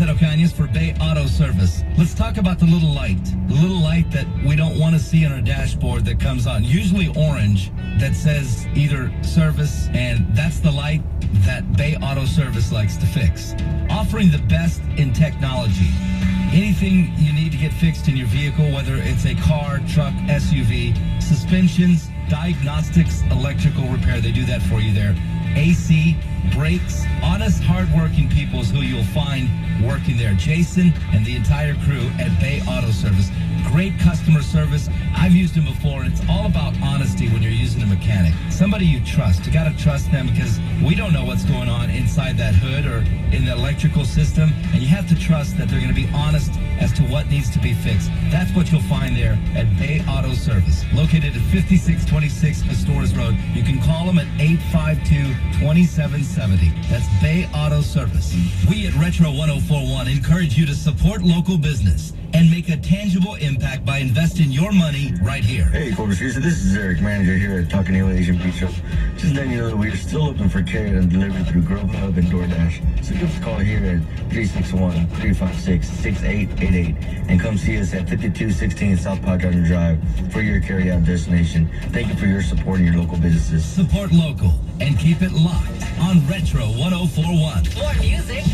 1041 at Cerro Cañas for Bay Auto Service. Let's talk about the little light. The little light that we don't want to see on our dashboard that comes on, usually orange, that says either service, and that's the light that Bay Auto Service likes to fix. Offering the best in technology. Anything you need to get fixed in your vehicle, whether it's a car, truck, SUV, suspensions, diagnostics, electrical repair, they do that for you there. AC, brakes, honest, hardworking people is who you'll find working there. Jason and the entire crew at Bay Auto Service. Great customer service. I've used them before, and it's all about honesty when you're using a mechanic. Somebody you trust. You got to trust them because we don't know what's going on inside that hood or in the electrical system, and you have to trust that they're going to be honest as to what needs to be fixed. That's what you'll find there at Bay Auto Service, located at 5626 Astores Road. You can call them at 852-2770. That's Bay Auto Service. We at Retro 1041 encourage you to support local business and make a tangible impact by investing your money right here. Hey, Cobra Fusion, this is Eric, manager here at Tuckanhill Asian Pizza. Just letting you know that we are still open for carry and delivery through Grubhub and DoorDash. So give us a call here at 361-356-6888 and come see us at 5216 South Padre Drive for your carry-out destination. Thank you for your support in your local Support local and keep it locked on Retro 1041. More music,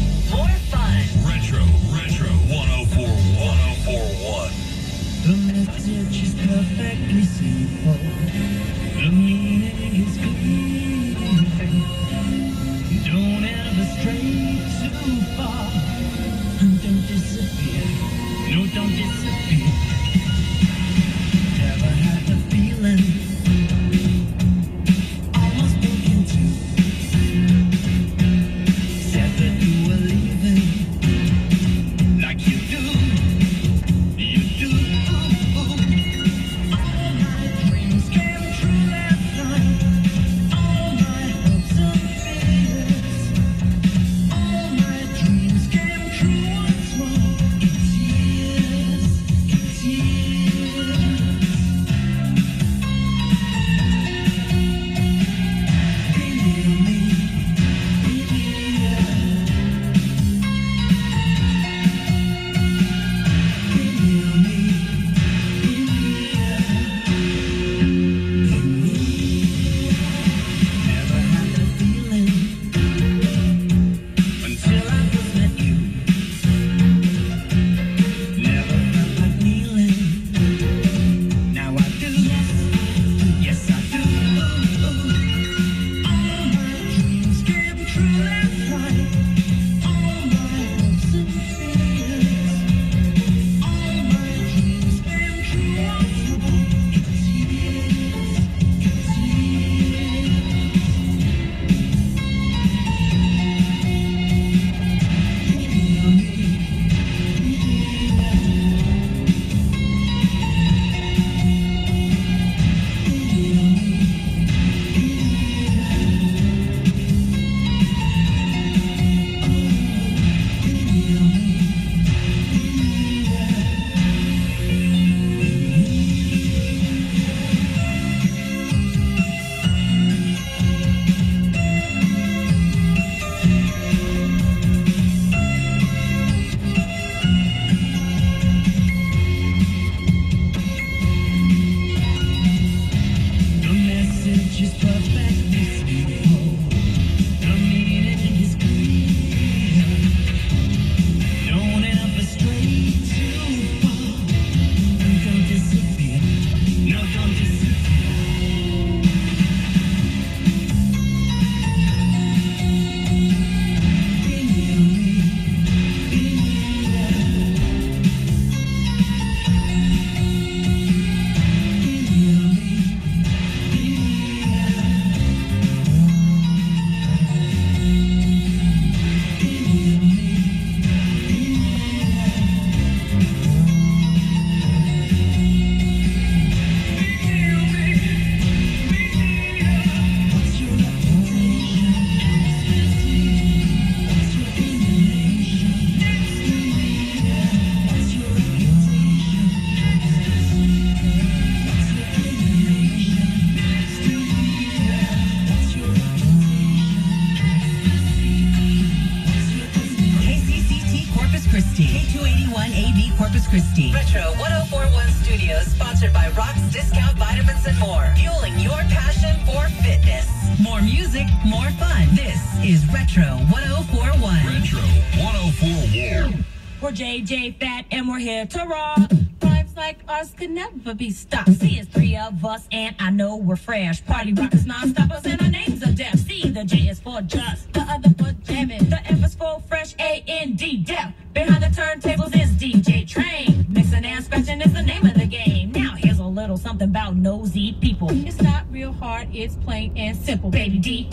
she's perfect. Retro 1041 Studios, sponsored by Rocks Discount Vitamins and More, fueling your passion for fitness. More music, more fun. This is Retro 1041. Retro 1041. We're JJ Fad and we're here to rock. Rhymes like ours can never be stopped. See, it's three of us and I know we're fresh. Party rockers, non-stoppers, and our names are def. See, the J is for just, the other for jamming, the F is for fresh, A-N-D, def. Behind the turntables is DJ Train. Mixing and scratching is the name of the game. Now here's a little something about nosy people. It's not real hard, it's plain and simple, baby D.